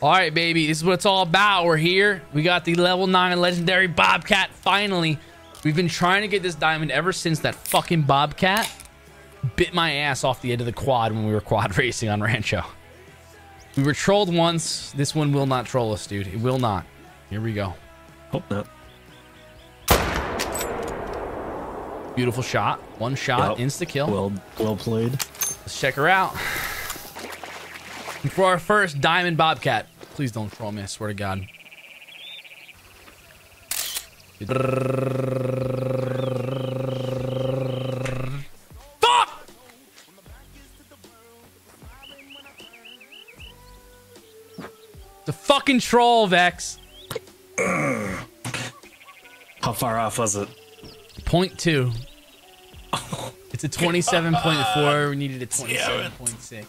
All right, baby. This is what it's all about. We're here. We got the level 9 legendary Bobcat finally. We've been trying to get this diamond ever since that fucking Bobcat bit my ass off the end of the quad when we were quad racing on Rancho. We were trolled once. This one will not troll us, dude. It will not. Here we go. Hope not. Beautiful shot. One shot. Yep. Insta kill. Well, well played. Let's check her out. And for our first diamond bobcat, please don't troll me. I swear to God. Fuck! The fucking troll, Vex. How far off was it? Point two. It's a 27.4. We needed a 27.6.